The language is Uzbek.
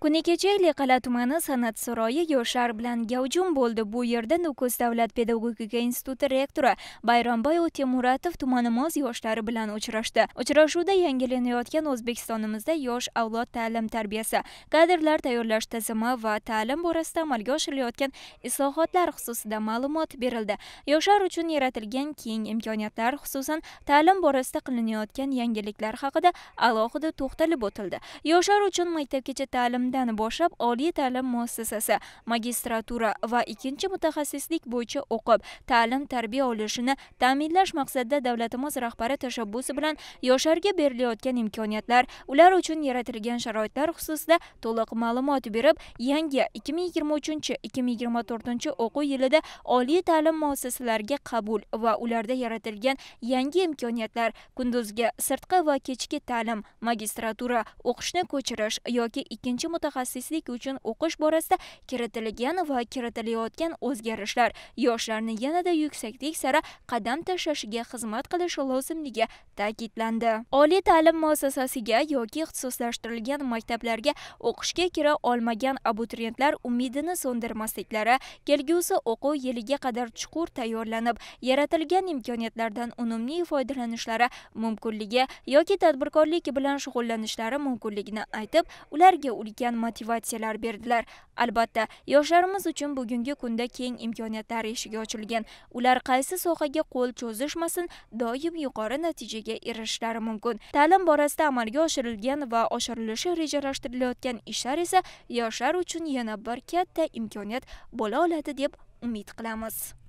kuni kecha liqala tumani san'at saroyi yoshlar bilan gavjum bo'ldi. Bu yerda nukus davlat pedagogika instituti rektori bayramboy o'temuratov tumanimiz yoshlari bilan uchrashdi. Uchrashuvda yangilanayotgan o'zbekistonimizda yosh avlod ta'lim tarbiyasi kadrlar tayyorlash tizimi va ta'lim borasida amalga oshirilayotgan islohotlar xususida ma'lumot berildi. Yoshlar uchun yaratilgan keng imkoniyatlar xususan ta'lim borasida qilinayotgan yangiliklar haqida alohida to'xtalib o'tildi. Yoshlar uchun maktabgacha ta'lim ta'limdan boshlab oliy ta'lim muassasasi magistratura va ikkinchi mutaxassislik bo'yicha o'qib ta'lim tarbiya olishini ta'minlash maqsadida davlatimiz rahbari tashabbusi bilan yoshlarga berilayotgan imkoniyatlar ular uchun yaratilgan sharoitlar xususida to'liq ma'lumot berib yangi ikki ming yigirma uchinchi ikki ming yigirma to'rtinchi o'quv yilida oliy ta'lim muassasalariga qabul va ularda yaratilgan yangi imkoniyatlar kunduzgi sirtqi va kechki ta'lim magistratura o'qishni ko'chirish yoki ikkinchi mutaxassislik uchun o'qish borasida kiritilgan va kiritilayotgan o'zgarishlar. Yoshlarni yanada yuksaklik sari qadam tashlashiga xizmat qilishi lozimligi ta'kidlandi. Oliy ta'lim muassasasiga yoki ixtisoslashtirilgan maktablarga o'qishga kira olmagan abituriyentlar umidini so'ndirmasliklari kelgusi o'quv yiliga qadar chuqur tayyorlanib yaratilgan imkoniyatlardan unumli foydalanishlari mumkinligi yoki tadbirkorlik bilan shug'ullanishlari mumkinligini aytib ularga ulkan ulkan motivatsiyalar berdilar. Albatta yoshlarimiz uchun bugungi kunda keng imkoniyatlar eshigi ochilgan. Ular qaysi sohaga qo'l cho'zishmasin doim yuqori natijaga erishishlari mumkin. Ta'lim borasida amalga oshirilgan va oshirilishi rejalashtirilayotgan ishlar esa yoshlar uchun yana bir katta imkoniyat bo'la oladi deb umid qilamiz.